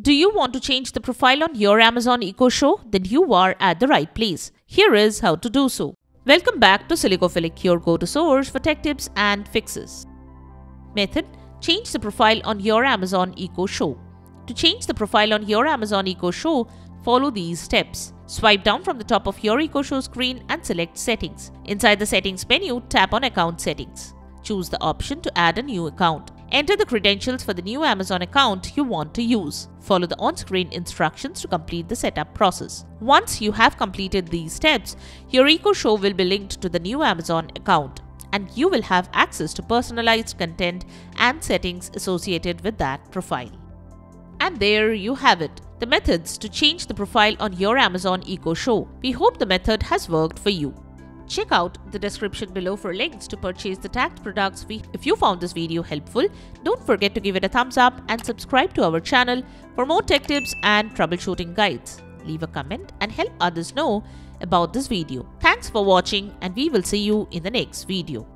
Do you want to change the profile on your Amazon Echo Show? Then you are at the right place. Here is how to do so. Welcome back to Silicophilic, your go-to source for tech tips and fixes. Method Change the profile on your Amazon Echo Show. To change the profile on your Amazon Echo Show, follow these steps. Swipe down from the top of your Echo Show screen and select Settings. Inside the Settings menu, tap on Account Settings. Choose the option to add a new account. Enter the credentials for the new Amazon account you want to use. Follow the on-screen instructions to complete the setup process. Once you have completed these steps, your Echo Show will be linked to the new Amazon account and you will have access to personalized content and settings associated with that profile. And there you have it, the methods to change the profile on your Amazon Echo Show. We hope the method has worked for you. Check out the description below for links to purchase the tagged products. If you found this video helpful, don't forget to give it a thumbs up and subscribe to our channel for more tech tips and troubleshooting guides. Leave a comment and help others know about this video. Thanks for watching and we will see you in the next video.